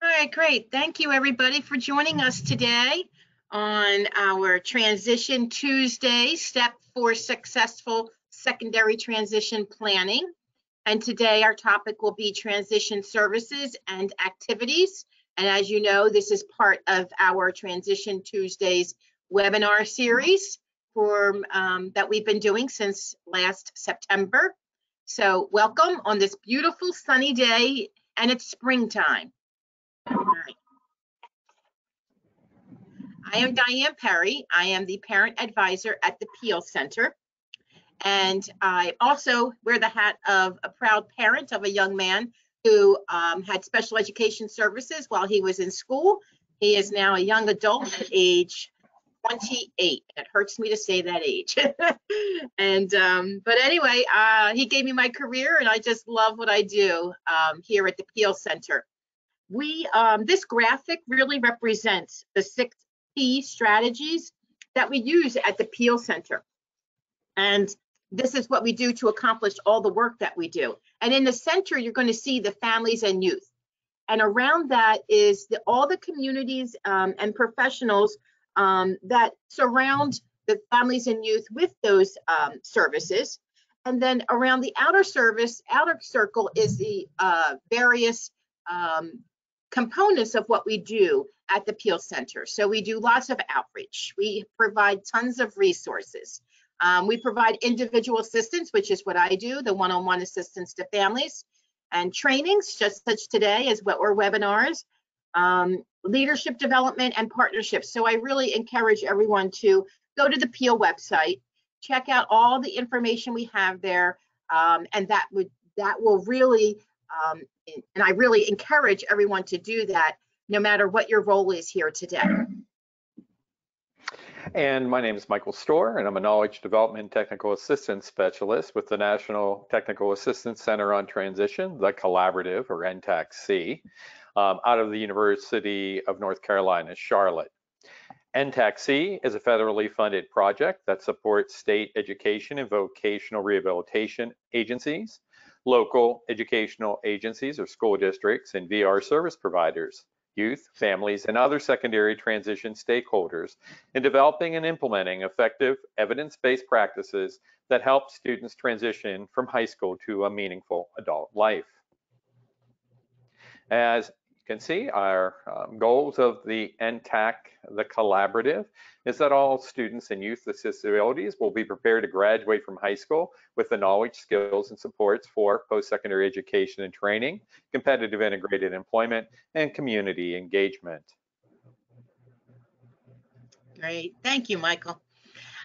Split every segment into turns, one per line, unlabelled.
All right, great. Thank you, everybody, for joining us today on our Transition Tuesday, Step for Successful Secondary Transition Planning. And today our topic will be transition services and activities. And as you know, this is part of our Transition Tuesdays webinar series for um, that we've been doing since last September. So welcome on this beautiful sunny day and it's springtime. All right. I am Diane Perry. I am the parent advisor at the PEAL Center. And I also wear the hat of a proud parent of a young man who um, had special education services while he was in school. He is now a young adult at age 28. It hurts me to say that age. and um, but anyway, uh, he gave me my career, and I just love what I do um, here at the PEAL Center. We um, this graphic really represents the six key strategies that we use at the PEAL Center, and this is what we do to accomplish all the work that we do. And in the center, you're going to see the families and youth. And around that is the, all the communities um, and professionals um, that surround the families and youth with those um, services. And then around the outer service, outer circle is the uh, various um, components of what we do at the PEAL Center. So we do lots of outreach. We provide tons of resources. Um, we provide individual assistance, which is what I do, the one-on-one -on -one assistance to families and trainings, just such today as what were webinars um, leadership development and partnerships. So I really encourage everyone to go to the PEAL website, check out all the information we have there, um, and that would that will really um, and I really encourage everyone to do that, no matter what your role is here today.
And my name is Michael Storr, and I'm a Knowledge Development Technical Assistance Specialist with the National Technical Assistance Center on Transition, the Collaborative, or NTACT:C um, out of the University of North Carolina, Charlotte. NTACT:C is a federally funded project that supports state education and vocational rehabilitation agencies, local educational agencies or school districts, and VR service providers, youth, families, and other secondary transition stakeholders in developing and implementing effective evidence-based practices that help students transition from high school to a meaningful adult life. As can see our um, goals of the NTACT, the collaborative, is that all students and youth with disabilities will be prepared to graduate from high school with the knowledge, skills, and supports for post-secondary education and training, competitive integrated employment, and community engagement.
Great, thank you, Michael.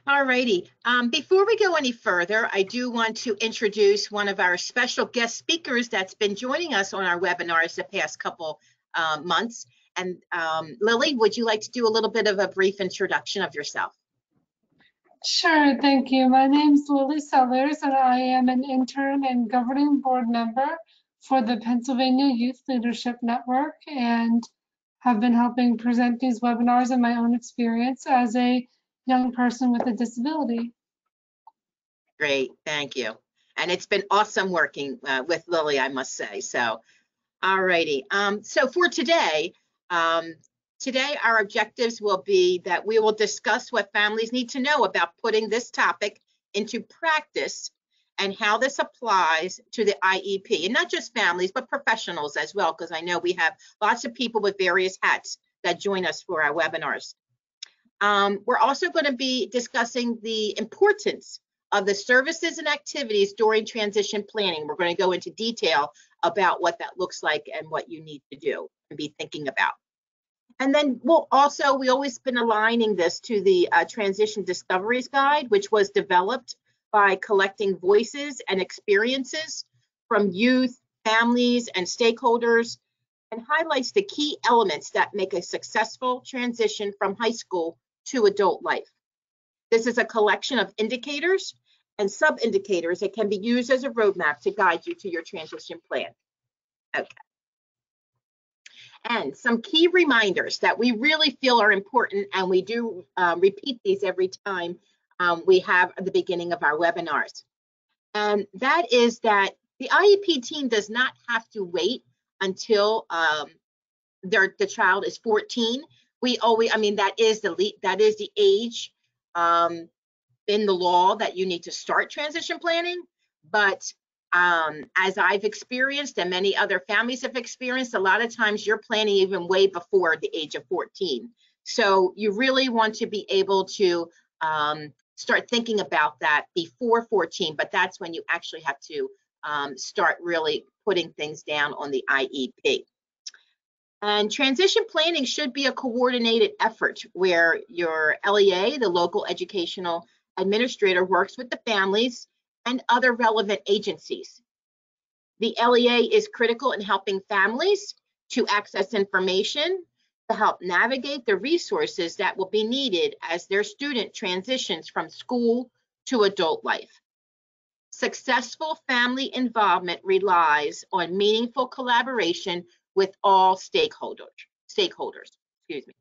All righty. Um, before we go any further, I do want to introduce one of our special guest speakers that's been joining us on our webinars the past couple uh, months. And um, Lily, would you like to do a little bit of a brief introduction of yourself?
Sure, thank you. My name is Lily Sellers, and I am an intern and governing board member for the Pennsylvania Youth Leadership Network and have been helping present these webinars in my own experience as a young person with a disability.
Great, thank you. And it's been awesome working uh, with Lily, I must say. So all righty. Um, so for today, um, today our objectives will be that we will discuss what families need to know about putting this topic into practice and how this applies to the IEP, and not just families, but professionals as well, because I know we have lots of people with various hats that join us for our webinars. Um, we're also going to be discussing the importance of the services and activities during transition planning. We're going to go into detail about what that looks like and what you need to do and be thinking about. And then we'll also, we always been aligning this to the uh, Transition Discoveries Guide, which was developed by collecting voices and experiences from youth, families, and stakeholders, and highlights the key elements that make a successful transition from high school to adult life. This is a collection of indicators and sub-indicators that can be used as a roadmap to guide you to your transition plan. Okay. And some key reminders that we really feel are important, and we do um, repeat these every time um, we have at the beginning of our webinars. And that is that the IEP team does not have to wait until um, their, the child is 14, we always, I mean, that is the that is the age um, in the law that you need to start transition planning. But um, as I've experienced and many other families have experienced, a lot of times you're planning even way before the age of 14. So you really want to be able to um, start thinking about that before 14, but that's when you actually have to um, start really putting things down on the IEP. And transition planning should be a coordinated effort where your LEA, the local educational administrator, works with the families and other relevant agencies. The LEA is critical in helping families to access information, to help navigate the resources that will be needed as their student transitions from school to adult life. Successful family involvement relies on meaningful collaboration with all stakeholders. Stakeholders, excuse me.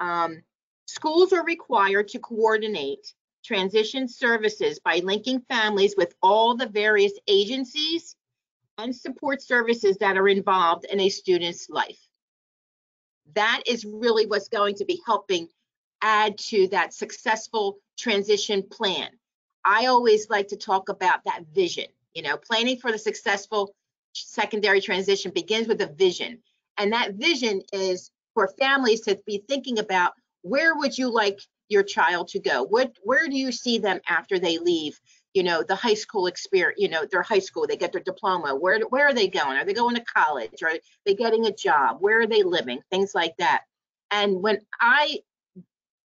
Um, schools are required to coordinate transition services by linking families with all the various agencies and support services that are involved in a student's life. That is really what's going to be helping add to that successful transition plan. I always like to talk about that vision. You know, planning for the successful secondary transition begins with a vision. And that vision is for families to be thinking about where would you like your child to go? What, where do you see them after they leave, you know, the high school experience, you know, their high school, they get their diploma. Where, where are they going? Are they going to college? Are they getting a job? Where are they living? Things like that. And when I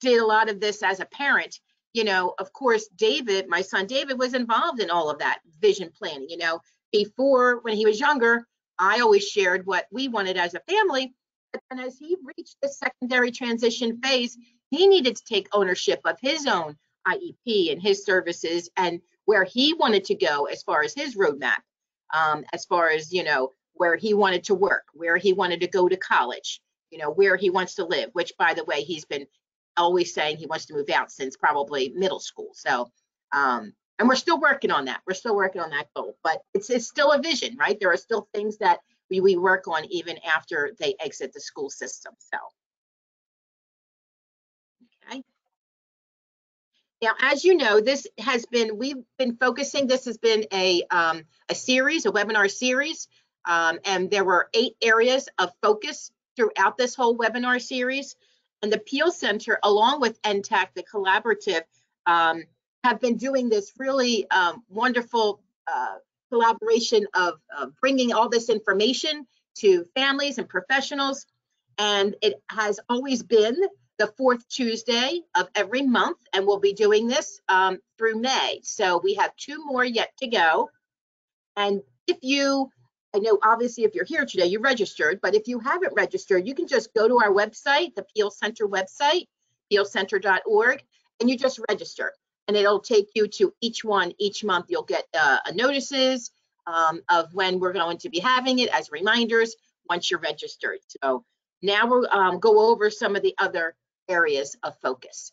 did a lot of this as a parent, you know, of course, David, my son David was involved in all of that vision planning, you know, before when he was younger, I always shared what we wanted as a family. But then as he reached the secondary transition phase, he needed to take ownership of his own IEP and his services and where he wanted to go as far as his roadmap, um, as far as, you know, where he wanted to work, where he wanted to go to college, you know, where he wants to live, which by the way, he's been always saying he wants to move out since probably middle school. So, um, and we're still working on that. We're still working on that goal, but it's, it's still a vision, right? There are still things that we, we work on even after they exit the school system. So, okay. Now, as you know, this has been, we've been focusing, this has been a, um, a series, a webinar series, um, and there were eight areas of focus throughout this whole webinar series. And the PEAL Center, along with NTACT, the collaborative, um, have been doing this really um, wonderful uh, collaboration of, of bringing all this information to families and professionals. And it has always been the fourth Tuesday of every month, and we'll be doing this um, through May. So we have two more yet to go. And if you, I know obviously if you're here today, you registered, but if you haven't registered, you can just go to our website, the PEAL Center website, pealcenter.org, and you just register. And it'll take you to each one each month. You'll get uh, notices um, of when we're going to be having it as reminders once you're registered. So now we'll um, go over some of the other areas of focus.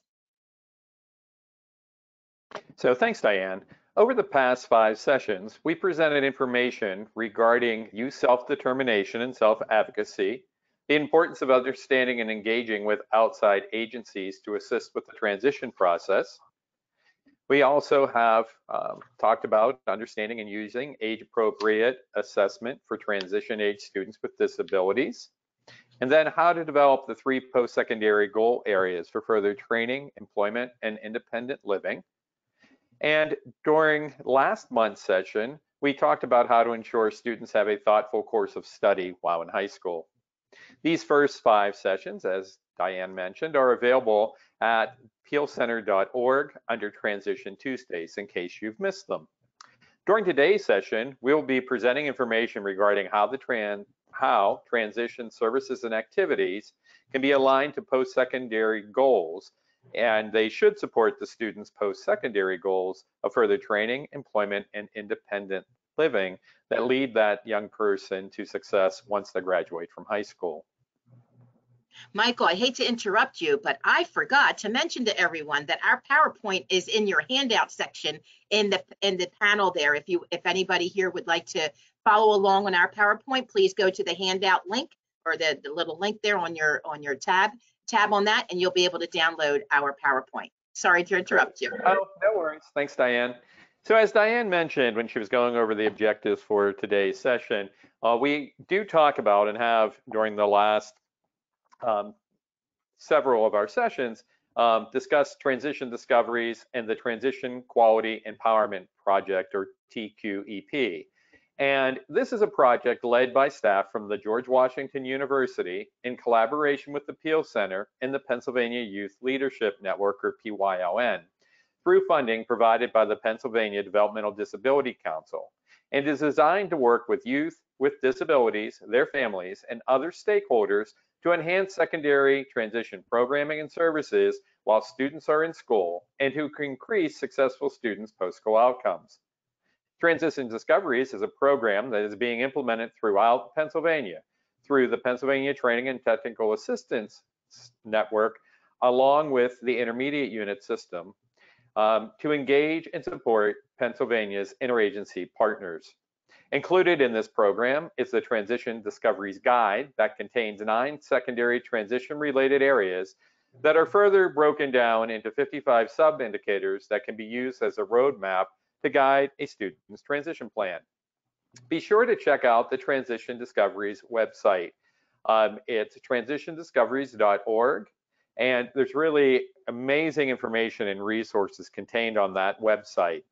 So thanks, Diane. Over the past five sessions, we presented information regarding youth self-determination and self-advocacy, the importance of understanding and engaging with outside agencies to assist with the transition process. We also have um, talked about understanding and using age-appropriate assessment for transition age students with disabilities. And then how to develop the three post-secondary goal areas for further training, employment, and independent living. And during last month's session, we talked about how to ensure students have a thoughtful course of study while in high school. These first five sessions, as Diane mentioned, are available at pealcenter.org under Transition Tuesdays in case you've missed them. During today's session, we'll be presenting information regarding how the trans how transition services and activities can be aligned to post-secondary goals and they should support the students' post-secondary goals of further training, employment, and independent living that lead that young person to success once they graduate from high school.
Michael, I hate to interrupt you, but I forgot to mention to everyone that our PowerPoint is in your handout section in the in the panel there. If you if anybody here would like to follow along on our PowerPoint, please go to the handout link or the, the little link there on your, on your tab, tab on that, and you'll be able to download our PowerPoint. Sorry to interrupt you.
Oh, no worries. Thanks, Diane. So as Diane mentioned when she was going over the objectives for today's session, uh, we do talk about and have during the last um, several of our sessions um, discussed transition discoveries and the Transition Quality Empowerment Project, or TQEP. And this is a project led by staff from the George Washington University in collaboration with the PEAL Center and the Pennsylvania Youth Leadership Network, or PYLN, through funding provided by the Pennsylvania Developmental Disability Council, and is designed to work with youth with disabilities, their families, and other stakeholders to enhance secondary transition programming and services while students are in school and to increase successful students' post-school outcomes. Transition Discoveries is a program that is being implemented throughout Pennsylvania through the Pennsylvania Training and Technical Assistance Network, along with the Intermediate Unit System, um, to engage and support Pennsylvania's interagency partners. Included in this program is the Transition Discoveries Guide that contains nine secondary transition-related areas that are further broken down into 55 sub-indicators that can be used as a roadmap to guide a student's transition plan. Be sure to check out the Transition Discoveries website. Um, it's transitiondiscoveries.org, and there's really amazing information and resources contained on that website.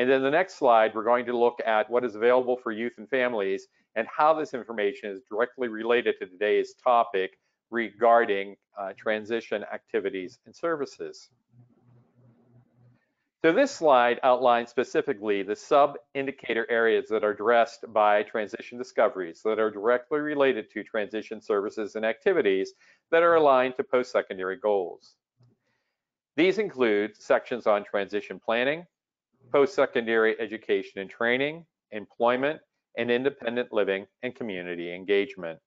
And then the next slide, we're going to look at what is available for youth and families and how this information is directly related to today's topic regarding uh, transition activities and services. So this slide outlines specifically the sub-indicator areas that are addressed by transition discoveries that are directly related to transition services and activities that are aligned to post-secondary goals. These include sections on transition planning, post-secondary education and training, employment, and independent living and community engagement.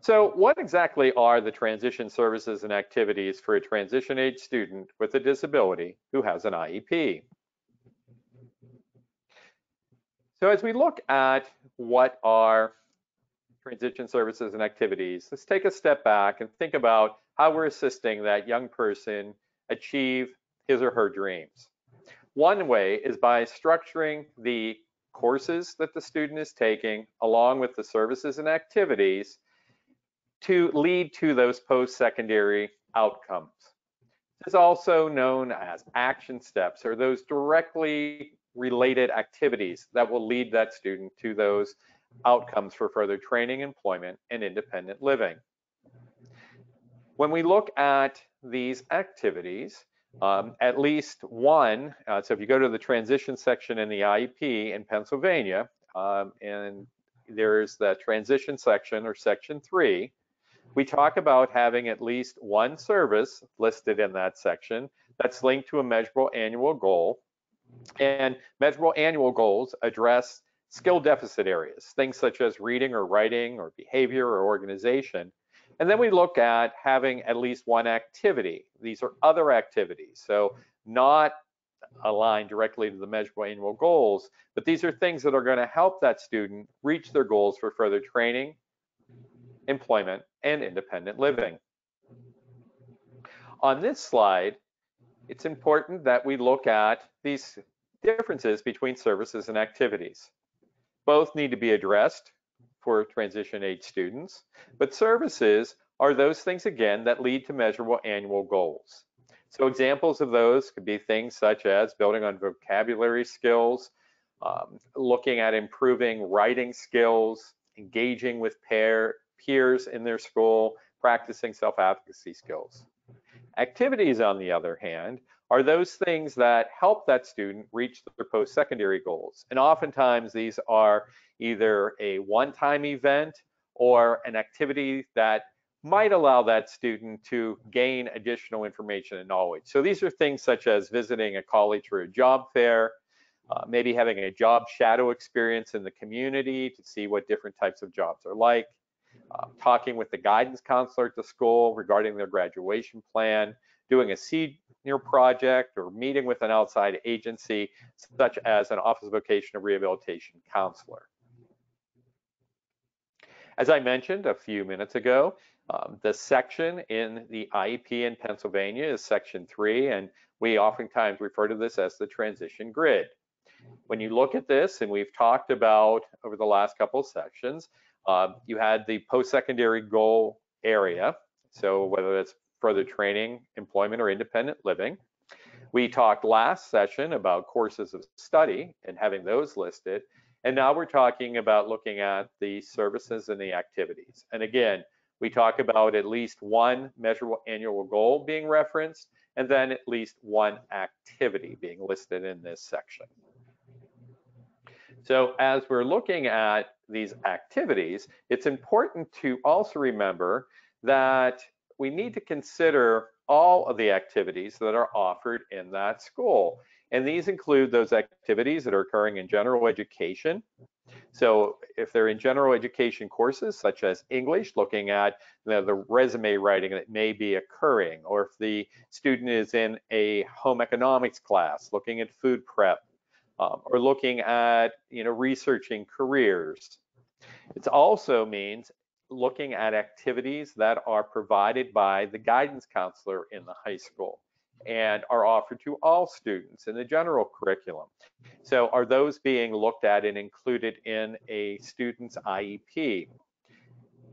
So what exactly are the transition services and activities for a transition age student with a disability who has an IEP? So as we look at what are transition services and activities, let's take a step back and think about how we're assisting that young person achieve his or her dreams. One way is by structuring the courses that the student is taking along with the services and activities to lead to those post-secondary outcomes. This is also known as action steps or those directly related activities that will lead that student to those outcomes for further training, employment, and independent living. When we look at these activities, um, at least one, uh, so if you go to the transition section in the IEP in Pennsylvania, um, and there's the transition section or section three, we talk about having at least one service listed in that section that's linked to a measurable annual goal. And measurable annual goals address skill deficit areas, things such as reading or writing or behavior or organization. And then we look at having at least one activity. These are other activities. So not aligned directly to the measurable annual goals, but these are things that are going to help that student reach their goals for further training, employment, and independent living. On this slide, it's important that we look at these differences between services and activities. Both need to be addressed for transition age students, but services are those things again that lead to measurable annual goals. So examples of those could be things such as building on vocabulary skills, um, looking at improving writing skills, engaging with pair, peers in their school, practicing self-advocacy skills. Activities, on the other hand, are those things that help that student reach their post-secondary goals. And oftentimes these are either a one-time event or an activity that might allow that student to gain additional information and knowledge. So these are things such as visiting a college or a job fair, uh, maybe having a job shadow experience in the community to see what different types of jobs are like, uh, talking with the guidance counselor at the school regarding their graduation plan, doing a senior project, or meeting with an outside agency, such as an Office of Vocational Rehabilitation counselor. As I mentioned a few minutes ago, um, the section in the IEP in Pennsylvania is section three, and we oftentimes refer to this as the transition grid. When you look at this, and we've talked about over the last couple of sections, um, you had the post-secondary goal area, so whether it's further training, employment, or independent living. We talked last session about courses of study and having those listed. And now we're talking about looking at the services and the activities. And again, we talk about at least one measurable annual goal being referenced, and then at least one activity being listed in this section. So as we're looking at these activities, it's important to also remember that we need to consider all of the activities that are offered in that school. And these include those activities that are occurring in general education. So if they're in general education courses such as English, looking at you know, the resume writing that may be occurring, or if the student is in a home economics class, looking at food prep, um, or looking at you know researching careers. It also means looking at activities that are provided by the guidance counselor in the high school and are offered to all students in the general curriculum. So are those being looked at and included in a student's IEP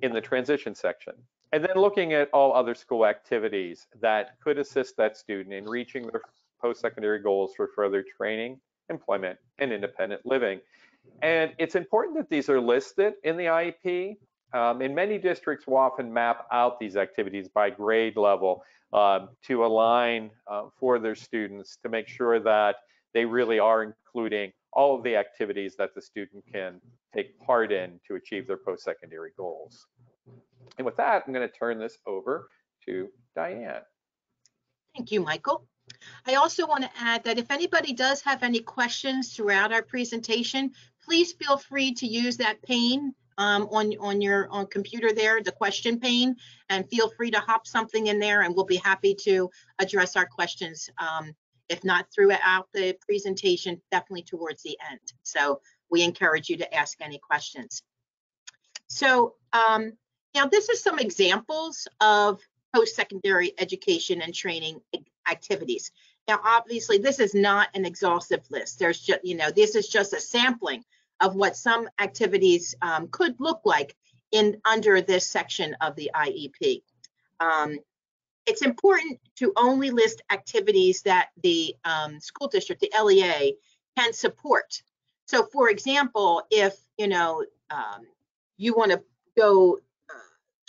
in the transition section? And then looking at all other school activities that could assist that student in reaching their post-secondary goals for further training, employment, and independent living. And it's important that these are listed in the IEP. Um, in many districts will often map out these activities by grade level um, to align uh, for their students to make sure that they really are including all of the activities that the student can take part in to achieve their post-secondary goals. And with that, I'm going to turn this over to Diane.
Thank you, Michael. I also want to add that if anybody does have any questions throughout our presentation, please feel free to use that pane um, on, on your on computer there, the question pane, and feel free to hop something in there and we'll be happy to address our questions. Um, if not throughout the presentation, definitely towards the end. So we encourage you to ask any questions. So um, now this is some examples of post-secondary education and training activities. Now, obviously, this is not an exhaustive list. There's just, you know, this is just a sampling of what some activities um, could look like in under this section of the IEP. Um, it's important to only list activities that the um, school district, the LEA, can support. So, for example, if you know um, you want to go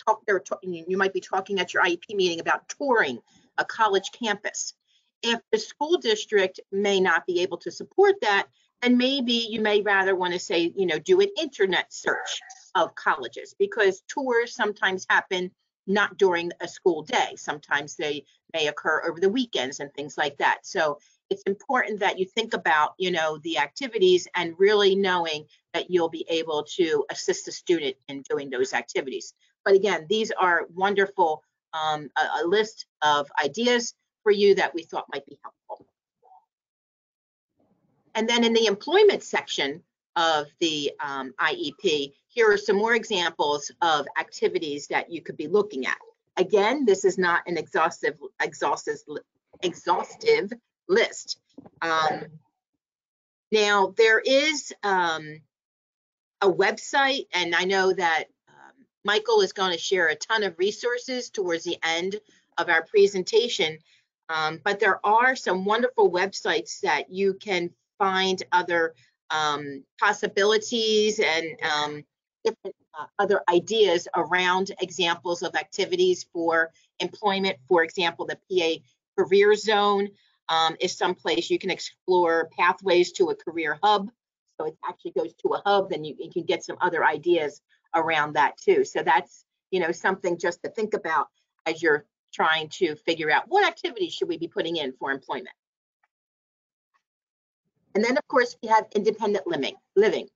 talk, you might be talking at your IEP meeting about touring a college campus. If the school district may not be able to support that, then maybe you may rather want to say, you know, do an internet search of colleges because tours sometimes happen not during a school day. Sometimes they may occur over the weekends and things like that. So it's important that you think about, you know, the activities and really knowing that you'll be able to assist the student in doing those activities. But again, these are wonderful um, a, a list of ideas for you that we thought might be helpful. And then in the employment section of the um, IEP, here are some more examples of activities that you could be looking at. Again, this is not an exhaustive, exhaustive, exhaustive list. Um, now, there is um, a website, and I know that Michael is going to share a ton of resources towards the end of our presentation, um, but there are some wonderful websites that you can find other um, possibilities and um, different uh, other ideas around examples of activities for employment. For example, the PA Career Zone um, is someplace you can explore pathways to a career hub. So it actually goes to a hub, then you, you can get some other ideas around that too. So that's, you know, something just to think about as you're trying to figure out what activities should we be putting in for employment. And then of course we have independent living. living.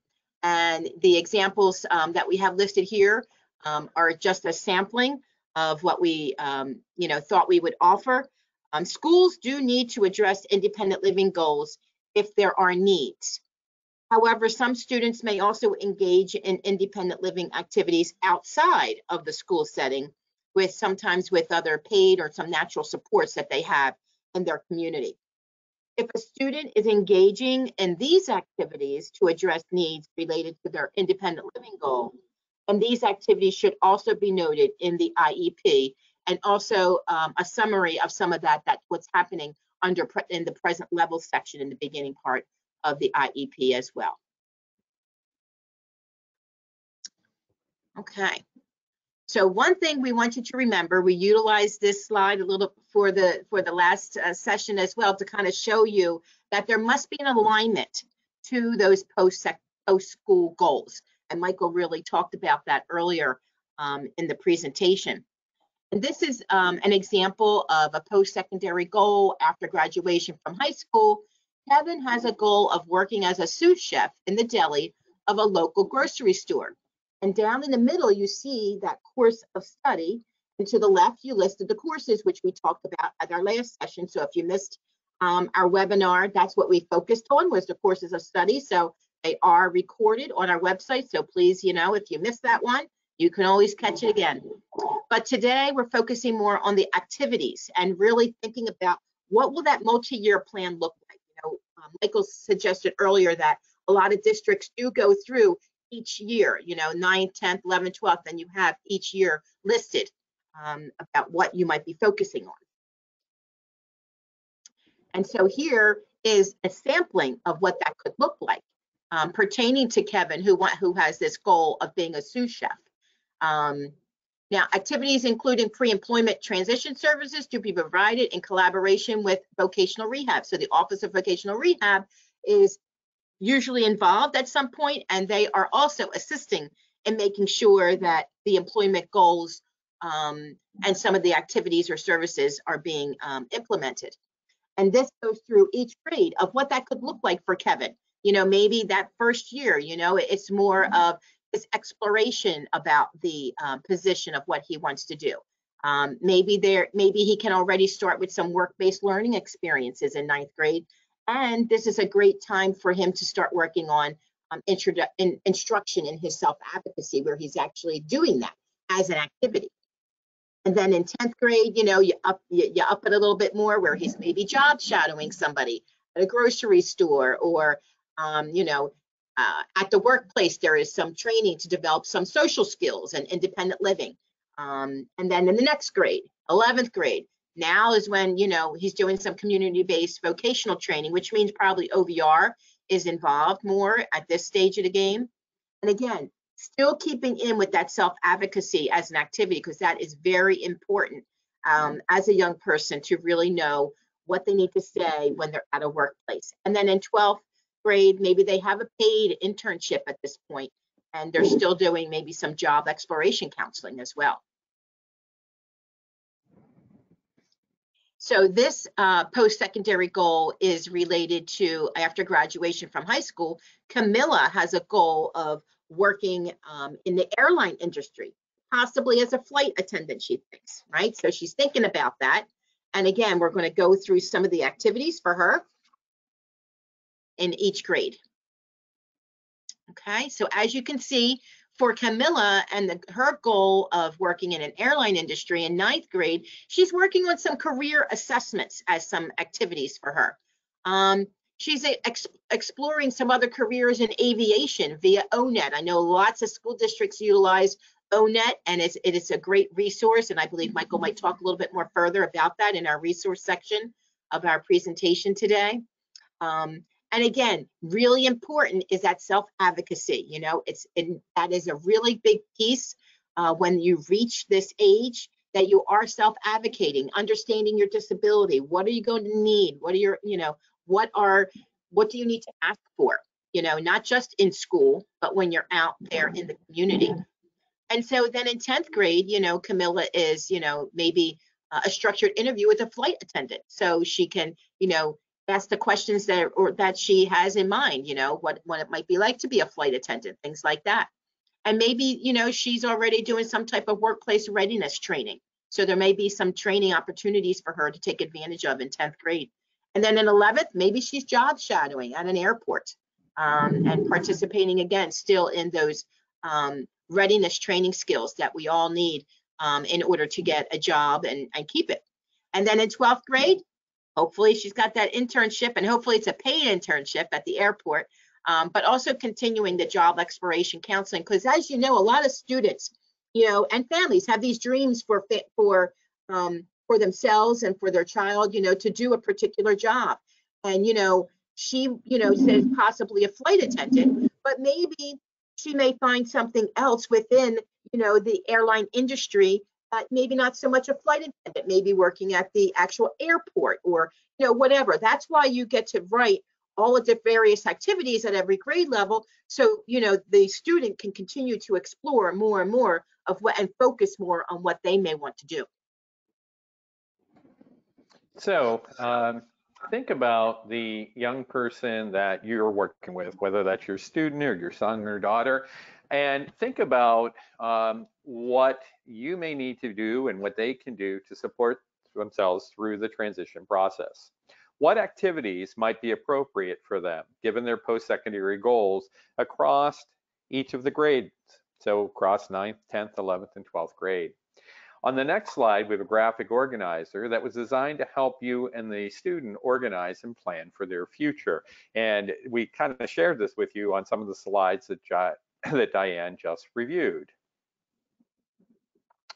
And the examples um, that we have listed here um, are just a sampling of what we, um, you know, thought we would offer. Um, schools do need to address independent living goals if there are needs. However, some students may also engage in independent living activities outside of the school setting with sometimes with other paid or some natural supports that they have in their community. If a student is engaging in these activities to address needs related to their independent living goal, and these activities should also be noted in the IEP and also um, a summary of some of that, that what's happening under in the present level section in the beginning part of the IEP as well. Okay. So one thing we want you to remember, we utilized this slide a little for the for the last uh, session as well to kind of show you that there must be an alignment to those post post school goals. And Michael really talked about that earlier um, in the presentation. And this is um, an example of a post-secondary goal after graduation from high school. Kevin has a goal of working as a sous chef in the deli of a local grocery store. And down in the middle, you see that course of study. And to the left, you listed the courses, which we talked about at our last session. So if you missed um, our webinar, that's what we focused on was the courses of study. So they are recorded on our website. So please, you know, if you missed that one, you can always catch it again. But today we're focusing more on the activities and really thinking about what will that multi-year plan look like? Um, Michael suggested earlier that a lot of districts do go through each year, you know, 9th, 10th, 11th, 12th, and you have each year listed um, about what you might be focusing on. And so here is a sampling of what that could look like um, pertaining to Kevin, who, who has this goal of being a sous chef. Um, now, activities including pre-employment transition services to be provided in collaboration with vocational rehab. So the Office of Vocational Rehab is usually involved at some point, and they are also assisting in making sure that the employment goals um, and some of the activities or services are being um, implemented. And this goes through each grade of what that could look like for Kevin. You know, maybe that first year, you know, it's more of his exploration about the um, position of what he wants to do. Um, maybe there, maybe he can already start with some work-based learning experiences in ninth grade, and this is a great time for him to start working on um, in, instruction in his self-advocacy, where he's actually doing that as an activity. And then in 10th grade, you know, you up you, you up it a little bit more, where he's maybe job shadowing somebody at a grocery store, or um, you know, uh, at the workplace, there is some training to develop some social skills and independent living. Um, and then in the next grade, 11th grade, now is when, you know, he's doing some community-based vocational training, which means probably OVR is involved more at this stage of the game. And again, still keeping in with that self-advocacy as an activity, because that is very important um, as a young person to really know what they need to say when they're at a workplace. And then in 12th grade, maybe they have a paid internship at this point, and they're still doing maybe some job exploration counseling as well. So this uh, post-secondary goal is related to after graduation from high school, Camilla has a goal of working um, in the airline industry, possibly as a flight attendant, she thinks, right? So she's thinking about that. And again, we're going to go through some of the activities for her in each grade. Okay, so as you can see, for Camilla and the, her goal of working in an airline industry in ninth grade, she's working on some career assessments as some activities for her. Um, she's ex exploring some other careers in aviation via O*NET. I know lots of school districts utilize O*NET and it's, it is a great resource. And I believe Michael might talk a little bit more further about that in our resource section of our presentation today. Um, and again, really important is that self-advocacy. You know, it's and that is a really big piece uh, when you reach this age that you are self-advocating, understanding your disability. What are you going to need? What are your, you know, what are what do you need to ask for? You know, not just in school, but when you're out there in the community. And so then in 10th grade, you know, Camilla is, you know, maybe uh, a structured interview with a flight attendant. So she can, you know, ask the questions that or that she has in mind you know what what it might be like to be a flight attendant things like that. And maybe you know she's already doing some type of workplace readiness training. So there may be some training opportunities for her to take advantage of in 10th grade. And then in 11th maybe she's job shadowing at an airport um, and participating again still in those um, readiness training skills that we all need um, in order to get a job and, and keep it. And then in 12th grade, hopefully she's got that internship and hopefully it's a paid internship at the airport, um, but also continuing the job exploration counseling. Because as you know, a lot of students, you know, and families have these dreams for for um, for themselves and for their child, you know, to do a particular job. And you know, she, you know, says possibly a flight attendant, but maybe she may find something else within, you know, the airline industry uh, maybe not so much a flight attendant, maybe working at the actual airport or, you know, whatever. That's why you get to write all of the various activities at every grade level. So, you know, the student can continue to explore more and more of what and focus more on what they may want to do.
So um, think about the young person that you're working with, whether that's your student or your son or daughter, and think about um, what you may need to do and what they can do to support themselves through the transition process. What activities might be appropriate for them given their post-secondary goals across each of the grades, so across 9th, 10th, 11th, and 12th grade. On the next slide, we have a graphic organizer that was designed to help you and the student organize and plan for their future. And we kind of shared this with you on some of the slides that, that Diane just reviewed.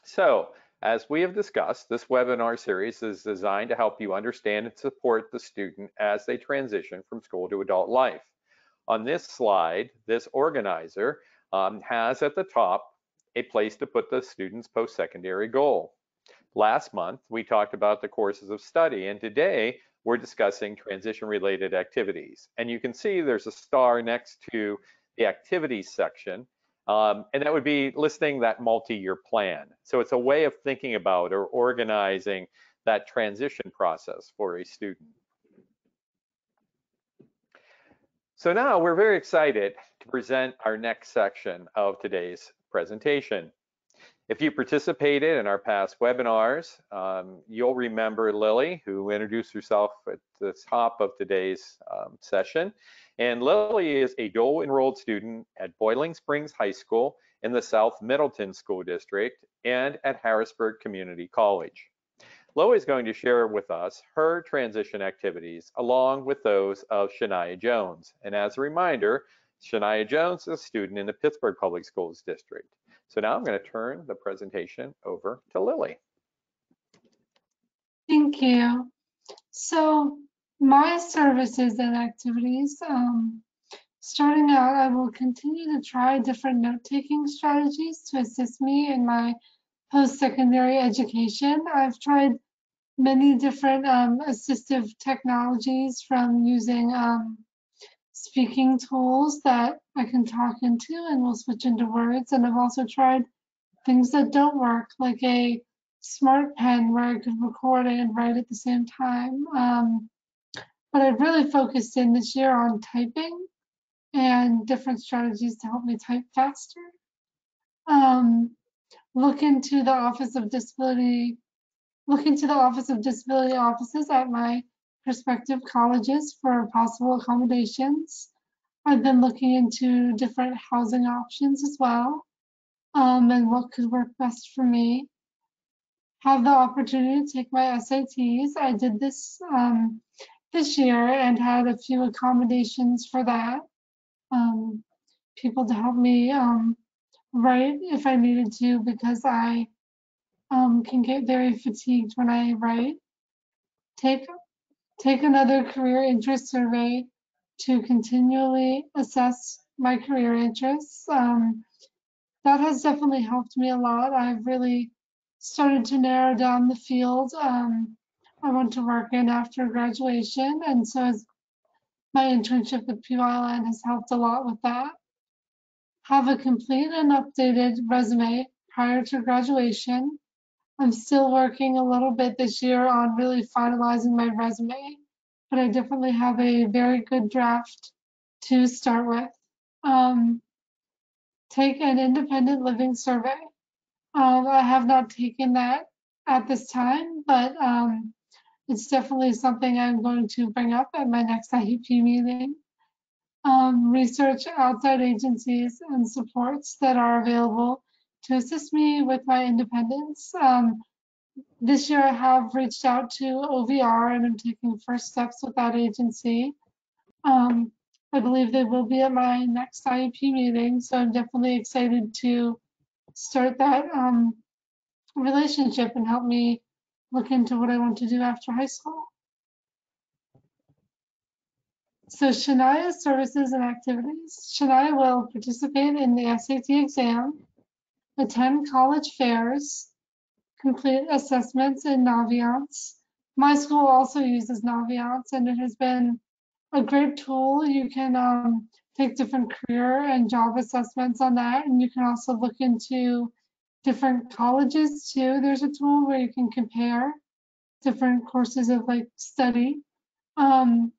So as we have discussed, this webinar series is designed to help you understand and support the student as they transition from school to adult life. On this slide, this organizer um, has at the top a place to put the student's post-secondary goal. Last month, we talked about the courses of study, and today we're discussing transition-related activities. And you can see there's a star next to the activities section, um, and that would be listing that multi-year plan. So it's a way of thinking about or organizing that transition process for a student. So now we're very excited to present our next section of today's presentation. If you participated in our past webinars, um, you'll remember Lily, who introduced herself at the top of today's um, session. And Lily is a dual enrolled student at Boiling Springs High School in the South Middleton School District and at Harrisburg Community College. Lily is going to share with us her transition activities along with those of Shania Jones. And as a reminder, Shania Jones is a student in the Pittsburgh Public Schools District. So now I'm going to turn the presentation over to Lily.
Thank you. So my services and activities, um, starting out, I will continue to try different note-taking strategies to assist me in my post-secondary education. I've tried many different um, assistive technologies from using um, speaking tools that I can talk into and will switch into words. And I've also tried things that don't work, like a smart pen where I could record and write at the same time. Um, but I've really focused in this year on typing and different strategies to help me type faster. Um, look into the Office of Disability, look into the Office of Disability offices at my prospective colleges for possible accommodations. I've been looking into different housing options as well um, and what could work best for me. Have the opportunity to take my SATs. I did this um, this year and had a few accommodations for that. Um, people to help me um, write if I needed to because I um, can get very fatigued when I write. Take take another career interest survey to continually assess my career interests. Um, that has definitely helped me a lot. I've really started to narrow down the field um, I want to work in after graduation, and so my internship with PYLN has helped a lot with that. Have a complete and updated resume prior to graduation. I'm still working a little bit this year on really finalizing my resume, but I definitely have a very good draft to start with. Um, take an independent living survey. Um, I have not taken that at this time, but um, it's definitely something I'm going to bring up at my next IEP meeting. um, research outside agencies and supports that are available to assist me with my independence. Um, this year I have reached out to OVR and I'm taking first steps with that agency. Um, I believe they will be at my next IEP meeting, so I'm definitely excited to start that um, relationship and help me look into what I want to do after high school. So Shania services and activities. Shania will participate in the SAT exam, attend college fairs, complete assessments in Naviance. My school also uses Naviance and it has been a great tool. You can um, take different career and job assessments on that and you can also look into different colleges too. There's a tool where you can compare different courses of like study. Um,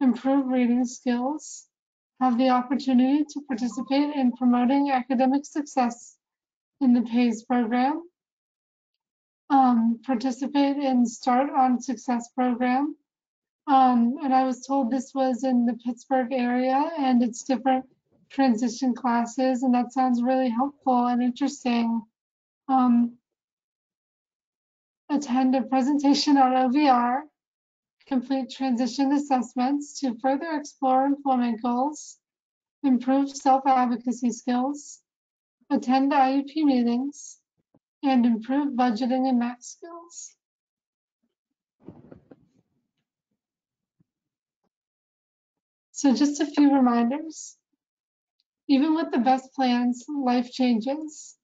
improve reading skills, have the opportunity to participate in promoting academic success in the PACE program, um, participate in Start on Success program. Um, and I was told this was in the Pittsburgh area and it's different transition classes and that sounds really helpful and interesting. Um, attend a presentation on OVR complete transition assessments to further explore employment goals, improve self-advocacy skills, attend IEP meetings, and improve budgeting and math skills. So just a few reminders. Even with the best plans, life changes.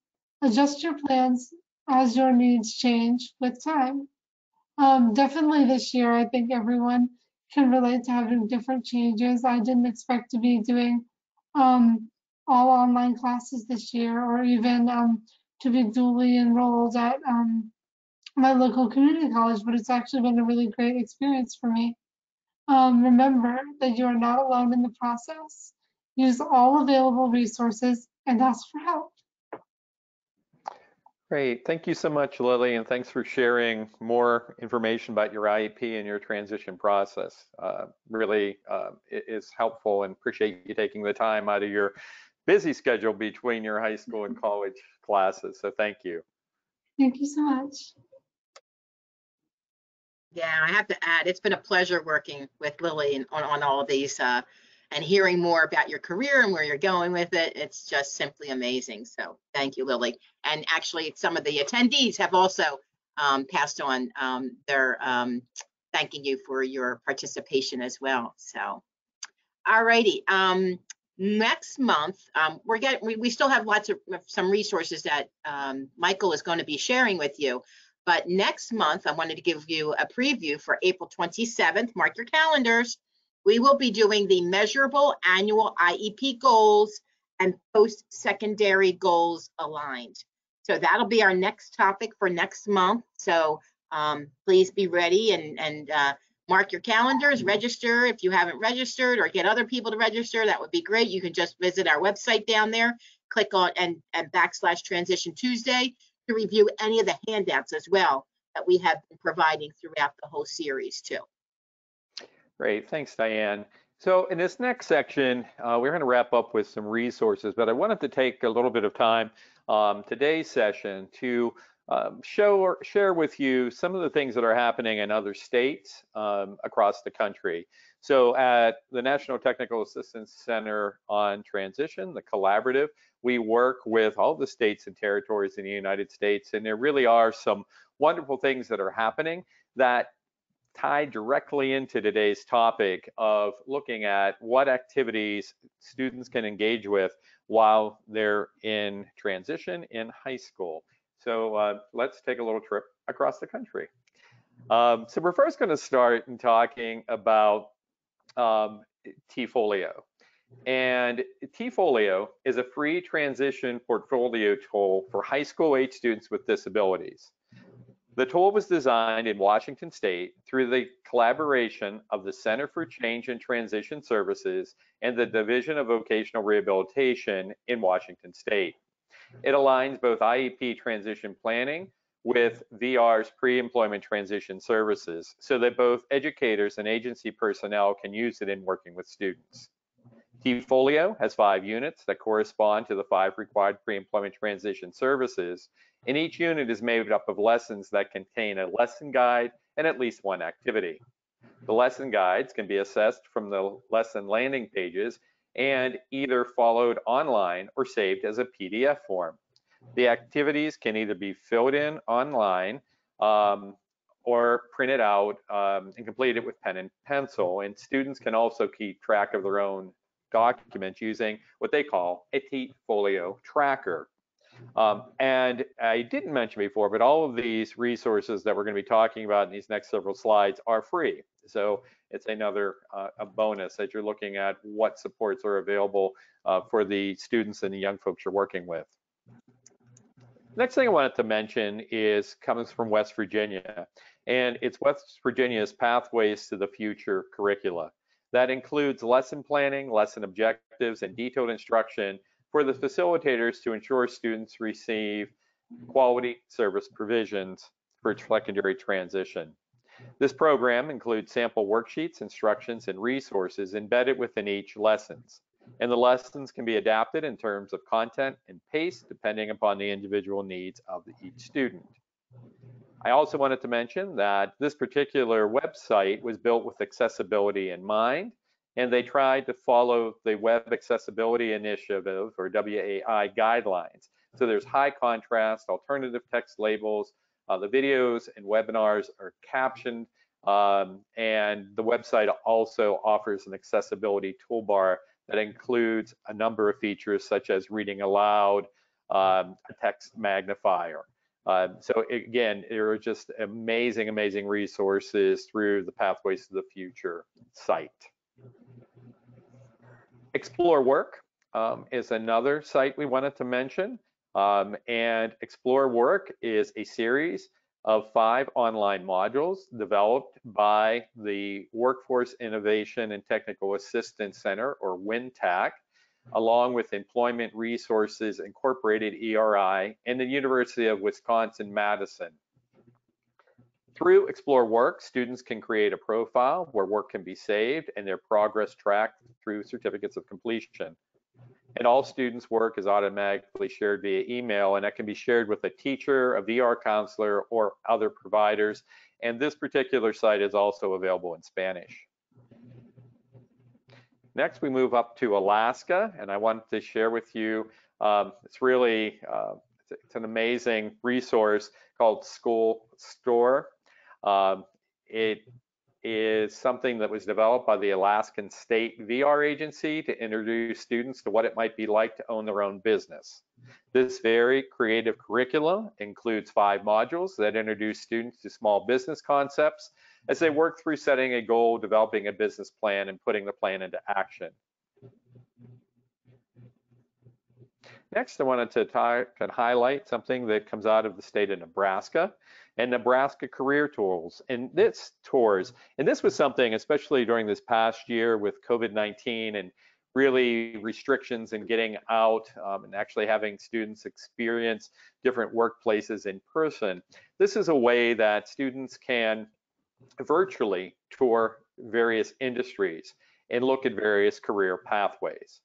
Adjust your plans as your needs change with time. Um, definitely this year, I think everyone can relate to having different changes. I didn't expect to be doing um, all online classes this year or even um, to be duly enrolled at um, my local community college, but it's actually been a really great experience for me. Um, remember that you are not alone in the process. Use all available resources and ask for help.
Great. Thank you so much, Lily, and thanks for sharing more information about your IEP and your transition process. Uh, really uh, is helpful and appreciate you taking the time out of your busy schedule between your high school and college classes. So thank you.
Thank you so much.
Yeah, I have to add, it's been a pleasure working with Lily and on, on all of these uh, and hearing more about your career and where you're going with it. It's just simply amazing. So thank you, Lily. And actually, some of the attendees have also um, passed on um, their um, thanking you for your participation as well. So, all righty. Um, next month, um, we're getting, we, we still have lots of some resources that um, Michael is going to be sharing with you. But next month, I wanted to give you a preview for April 27th. Mark your calendars we will be doing the measurable annual IEP goals and post-secondary goals aligned. So that'll be our next topic for next month. So um, please be ready and, and uh, mark your calendars, register if you haven't registered or get other people to register. That would be great. You can just visit our website down there, click on and, and backslash transition Tuesday to review any of the handouts as well that we have been providing throughout the whole series too.
Great, thanks, Diane. So in this next section, uh, we're going to wrap up with some resources, but I wanted to take a little bit of time um, today's session to um, show or share with you some of the things that are happening in other states um, across the country. So at the National Technical Assistance Center on Transition, the collaborative, we work with all the states and territories in the United States, and there really are some wonderful things that are happening that tied directly into today's topic of looking at what activities students can engage with while they're in transition in high school. So uh, let's take a little trip across the country. Um, so we're first going to start in talking about um, T-Folio. And T-Folio is a free transition portfolio tool for high school age students with disabilities. The tool was designed in Washington State through the collaboration of the Center for Change and Transition Services and the Division of Vocational Rehabilitation in Washington State. It aligns both IEP transition planning with VR's pre-employment transition services so that both educators and agency personnel can use it in working with students. T-Folio has five units that correspond to the five required pre-employment transition services, and each unit is made up of lessons that contain a lesson guide and at least one activity. The lesson guides can be assessed from the lesson landing pages and either followed online or saved as a PDF form. The activities can either be filled in online um, or printed out um, and completed with pen and pencil. And students can also keep track of their own documents using what they call a T-Folio tracker. Um, and I didn't mention before, but all of these resources that we're going to be talking about in these next several slides are free. So it's another uh, a bonus that you're looking at what supports are available uh, for the students and the young folks you're working with. Next thing I wanted to mention is comes from West Virginia, and it's West Virginia's Pathways to the Future curricula. That includes lesson planning, lesson objectives, and detailed instruction for the facilitators to ensure students receive quality service provisions for secondary transition. This program includes sample worksheets, instructions, and resources embedded within each lessons. And the lessons can be adapted in terms of content and pace depending upon the individual needs of each student. I also wanted to mention that this particular website was built with accessibility in mind, and they tried to follow the Web Accessibility Initiative, or WAI guidelines. So there's high contrast, alternative text labels, uh, the videos and webinars are captioned, um, and the website also offers an accessibility toolbar that includes a number of features such as reading aloud, um, a text magnifier. Um, so again, there are just amazing, amazing resources through the Pathways to the Future site. Explore Work um, is another site we wanted to mention. Um, and Explore Work is a series of five online modules developed by the Workforce Innovation and Technical Assistance Center, or WINTAC, along with Employment Resources Incorporated ERI and the University of Wisconsin-Madison. Through Explore Work, students can create a profile where work can be saved and their progress tracked through certificates of completion. And all students' work is automatically shared via email, and that can be shared with a teacher, a VR counselor, or other providers. And this particular site is also available in Spanish. Next, we move up to Alaska, and I wanted to share with you, um, it's really, uh, it's an amazing resource called School Store. Um, it is something that was developed by the Alaskan State VR Agency to introduce students to what it might be like to own their own business. This very creative curriculum includes five modules that introduce students to small business concepts as they work through setting a goal, developing a business plan, and putting the plan into action. Next, I wanted to talk and highlight something that comes out of the state of Nebraska and Nebraska Career Tours. And this tours, and this was something, especially during this past year with COVID-19 and really restrictions in getting out um, and actually having students experience different workplaces in person. This is a way that students can virtually tour various industries and look at various career pathways.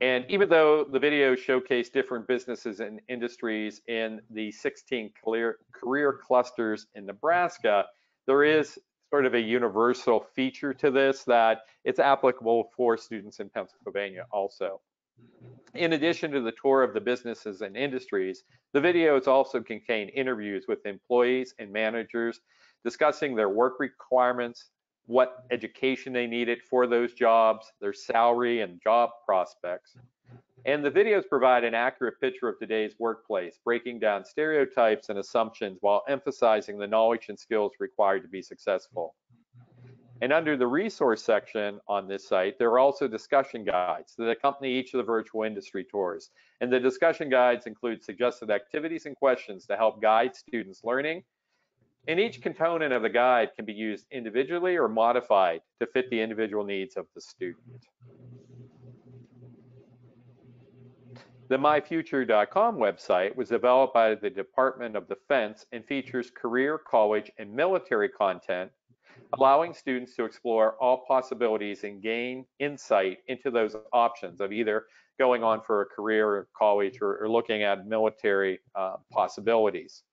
And even though the video showcased different businesses and industries in the 16 career, career clusters in Nebraska, there is sort of a universal feature to this that it's applicable for students in Pennsylvania also. In addition to the tour of the businesses and industries, the videos also contain interviews with employees and managers discussing their work requirements, what education they needed for those jobs, their salary and job prospects. And the videos provide an accurate picture of today's workplace, breaking down stereotypes and assumptions while emphasizing the knowledge and skills required to be successful. And under the resource section on this site, there are also discussion guides that accompany each of the virtual industry tours. And the discussion guides include suggested activities and questions to help guide students learning and each component of the guide can be used individually or modified to fit the individual needs of the student. The myfuture.com website was developed by the Department of Defense and features career, college, and military content allowing students to explore all possibilities and gain insight into those options of either going on for a career or college or, or looking at military uh, possibilities.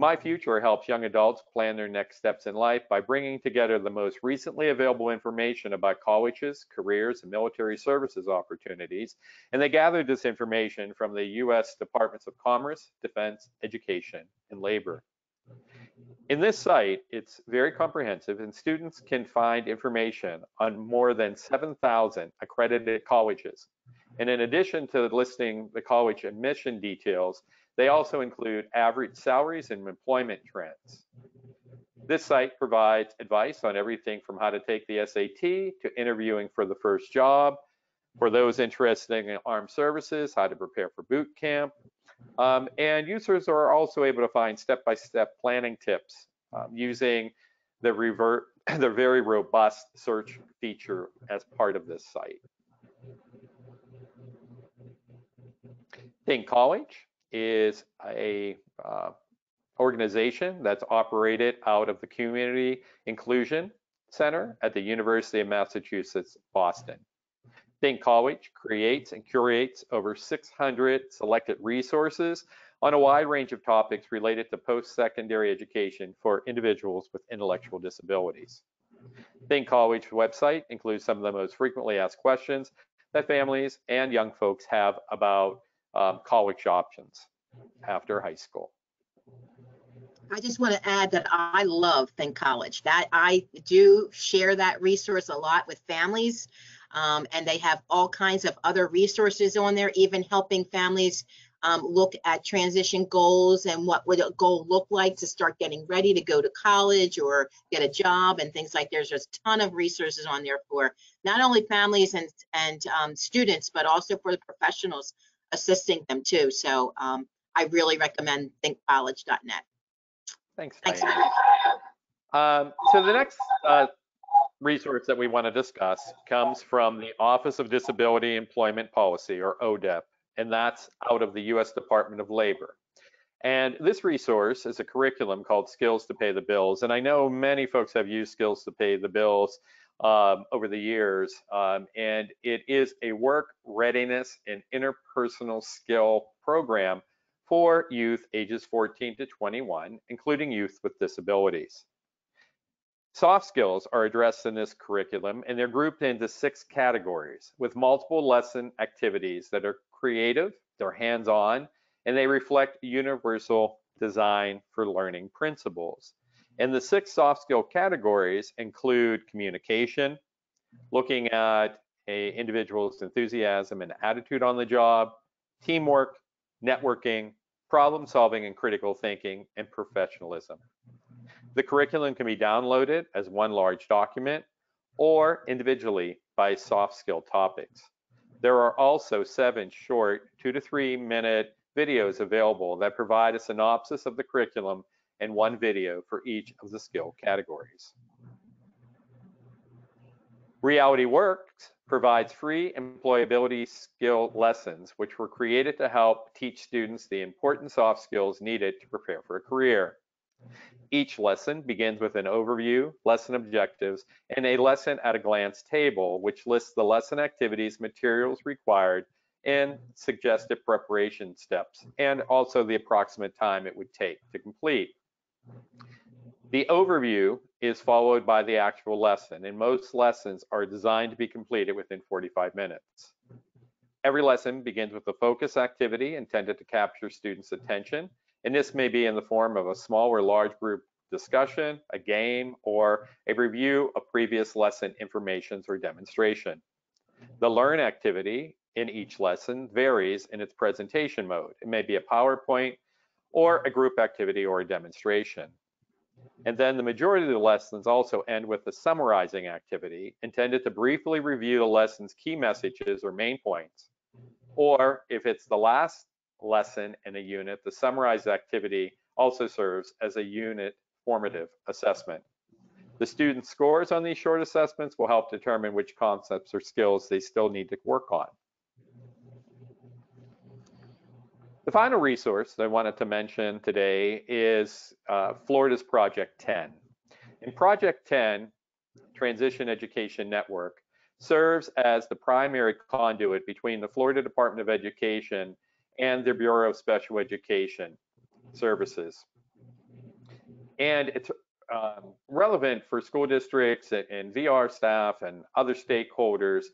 My Future helps young adults plan their next steps in life by bringing together the most recently available information about colleges, careers, and military services opportunities. And they gathered this information from the U.S. Departments of Commerce, Defense, Education, and Labor. In this site, it's very comprehensive and students can find information on more than 7,000 accredited colleges. And in addition to listing the college admission details, they also include average salaries and employment trends. This site provides advice on everything from how to take the SAT to interviewing for the first job, for those interested in armed services, how to prepare for boot camp. Um, and users are also able to find step-by-step -step planning tips um, using the revert, the very robust search feature as part of this site. Think College is a uh, organization that's operated out of the Community Inclusion Center at the University of Massachusetts, Boston. Think College creates and curates over 600 selected resources on a wide range of topics related to post-secondary education for individuals with intellectual disabilities. Think College website includes some of the most frequently asked questions that families and young folks have about um, college options after high school.
I just want to add that I love Think College. That I do share that resource a lot with families, um, and they have all kinds of other resources on there, even helping families um, look at transition goals and what would a goal look like to start getting ready to go to college or get a job and things like. There's just a ton of resources on there for not only families and and um, students, but also for the professionals assisting them too. So um, I really recommend thinkcollege.net.
Thanks, Thanks um, so the next uh, resource that we want to discuss comes from the Office of Disability Employment Policy, or ODEP, and that's out of the U.S. Department of Labor. And this resource is a curriculum called Skills to Pay the Bills. And I know many folks have used Skills to Pay the Bills um, over the years. Um, and it is a work readiness and interpersonal skill program for youth ages 14 to 21, including youth with disabilities. Soft skills are addressed in this curriculum and they're grouped into six categories with multiple lesson activities that are creative, they're hands-on, and they reflect universal design for learning principles. And the six soft skill categories include communication, looking at a individual's enthusiasm and attitude on the job, teamwork, networking, problem solving and critical thinking, and professionalism. The curriculum can be downloaded as one large document or individually by soft skill topics. There are also seven short two to three minute videos available that provide a synopsis of the curriculum and one video for each of the skill categories. Reality Works provides free employability skill lessons, which were created to help teach students the important soft skills needed to prepare for a career. Each lesson begins with an overview, lesson objectives, and a lesson at a glance table, which lists the lesson activities, materials required, and suggested preparation steps, and also the approximate time it would take to complete. The overview is followed by the actual lesson, and most lessons are designed to be completed within 45 minutes. Every lesson begins with a focus activity intended to capture students' attention, and this may be in the form of a small or large group discussion, a game, or a review of previous lesson information or demonstration. The learn activity in each lesson varies in its presentation mode. It may be a PowerPoint or a group activity or a demonstration. And then the majority of the lessons also end with a summarizing activity intended to briefly review the lesson's key messages or main points. Or if it's the last lesson in a unit, the summarized activity also serves as a unit formative assessment. The student's scores on these short assessments will help determine which concepts or skills they still need to work on. The final resource that I wanted to mention today is uh, Florida's Project 10. In Project 10, Transition Education Network serves as the primary conduit between the Florida Department of Education and the Bureau of Special Education Services. And it's um, relevant for school districts and, and VR staff and other stakeholders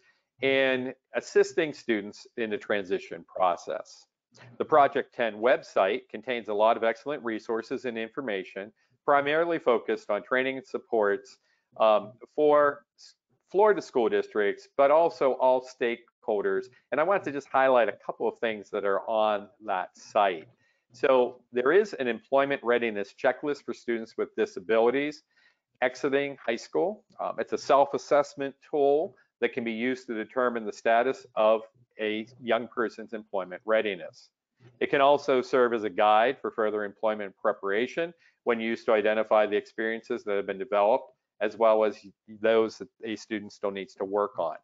in assisting students in the transition process. The Project 10 website contains a lot of excellent resources and information, primarily focused on training and supports um, for Florida school districts, but also all stakeholders. And I wanted to just highlight a couple of things that are on that site. So there is an employment readiness checklist for students with disabilities exiting high school. Um, it's a self-assessment tool that can be used to determine the status of a young person's employment readiness. It can also serve as a guide for further employment preparation when used to identify the experiences that have been developed as well as those that a student still needs to work on.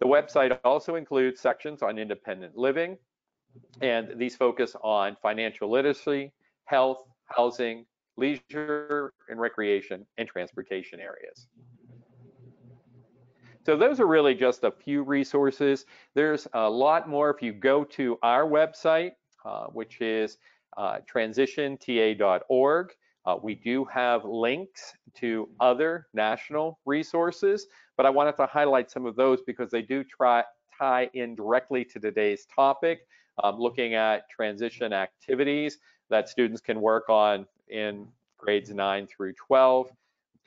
The website also includes sections on independent living, and these focus on financial literacy, health, housing, leisure and recreation, and transportation areas. So those are really just a few resources. There's a lot more if you go to our website, uh, which is uh, transitionta.org. Uh, we do have links to other national resources, but I wanted to highlight some of those because they do try, tie in directly to today's topic, um, looking at transition activities that students can work on in grades 9 through 12,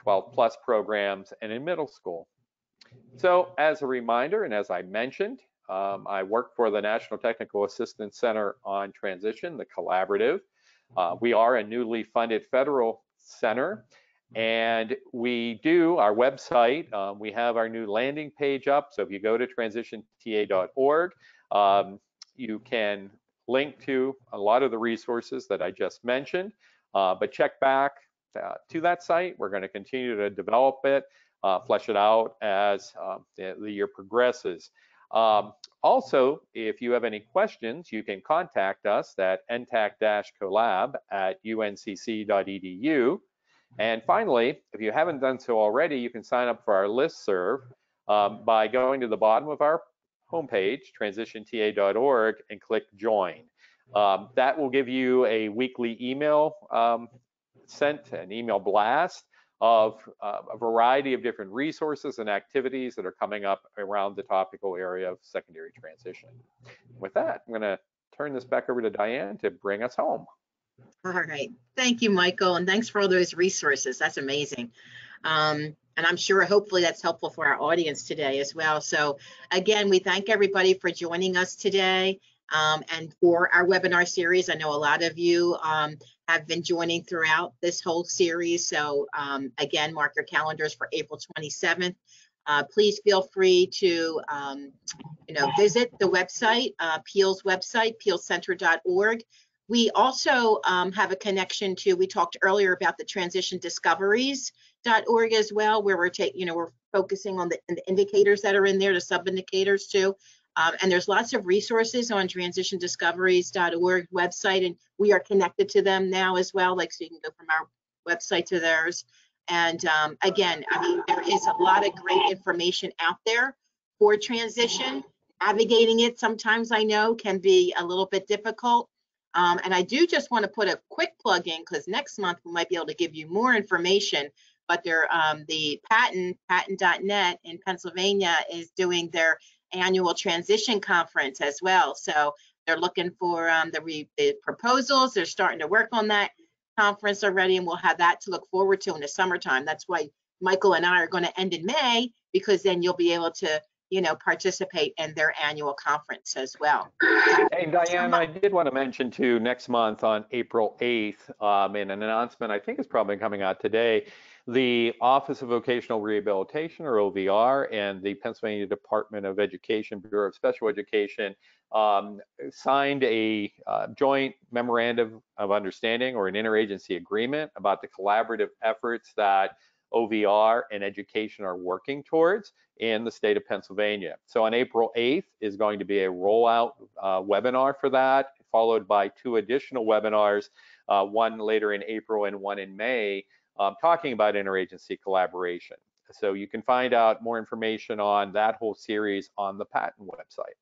12 plus programs, and in middle school. So as a reminder, and as I mentioned, um, I work for the National Technical Assistance Center on Transition, the collaborative. Uh, we are a newly funded federal center and we do our website. Um, we have our new landing page up. So if you go to transitionta.org, um, you can link to a lot of the resources that I just mentioned, uh, but check back uh, to that site. We're going to continue to develop it, uh, flesh it out as the, the, year progresses. Um, also, if you have any questions, you can contact us at ntac-collab at uncc.edu. And finally, if you haven't done so already, you can sign up for our list serve um, by going to the bottom of our homepage, transitionta.org, and click join. Um, that will give you a weekly email um, sent, an email blast of uh, a variety of different resources and activities that are coming up around the topical area of secondary transition. With that, I'm going to turn this back over to Diane to bring us home.
All right. Thank you, Michael, and thanks for all those resources. That's amazing. Um, and I'm sure hopefully that's helpful for our audience today as well. So again, we thank everybody for joining us today um, and for our webinar series. I know a lot of you um, have been joining throughout this whole series. So um, again, mark your calendars for April 27th. Uh, please feel free to, um, you know, visit the website, uh, PEAL's website, pealcenter.org. We also um, have a connection to, we talked earlier about the transition discoveries.org as well, where we're taking, you know, we're focusing on the, the indicators that are in there, the sub indicators too. Um, and there's lots of resources on transitiondiscoveries.org website, and we are connected to them now as well. Like, so you can go from our website to theirs. And um, again, I mean, there is a lot of great information out there for transition. Navigating it sometimes I know can be a little bit difficult. Um, and I do just want to put a quick plug in because next month we might be able to give you more information. But there, um, the PaTTAN, pattan.net in Pennsylvania is doing their annual transition conference as well. So they're looking for um, the, the proposals. They're starting to work on that conference already, and we'll have that to look forward to in the summertime. That's why Michael and I are going to end in May because then you'll be able to, you know, participate in their annual conference as well.
Hey, Diane, I did want to mention too, next month on April 8th, um, in an announcement I think is probably coming out today, the Office of Vocational Rehabilitation, or OVR, and the Pennsylvania Department of Education, Bureau of Special Education, um, signed a uh, joint memorandum of understanding or an interagency agreement about the collaborative efforts that OVR and education are working towards in the state of Pennsylvania. So on April 8th is going to be a rollout uh, webinar for that, followed by two additional webinars, uh, one later in April and one in May, um, talking about interagency collaboration. So you can find out more information on that whole series on the PaTTAN website.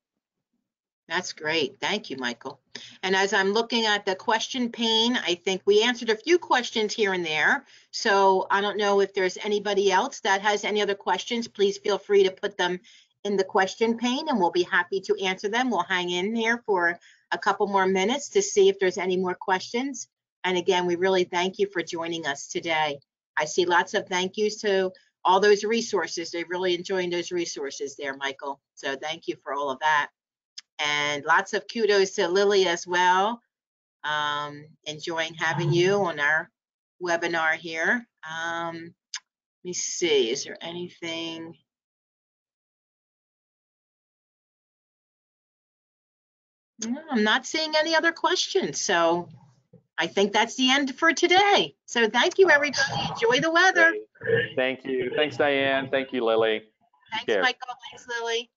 That's great. Thank you, Michael. And as I'm looking at the question pane, I think we answered a few questions here and there. So I don't know if there's anybody else that has any other questions, please feel free to put them in the question pane and we'll be happy to answer them. We'll hang in there for a couple more minutes to see if there's any more questions. And again, we really thank you for joining us today. I see lots of thank yous to all those resources. They're really enjoying those resources there, Michael. So thank you for all of that. And lots of kudos to Lily as well. Um, enjoying having you on our webinar here. Um, let me see, is there anything? No, I'm not seeing any other questions, so I think that's the end for today. So thank you, everybody. Enjoy the weather.
Thank you. Thanks, Diane. Thank you, Lily.
Thanks. Michael. Thanks, Lily.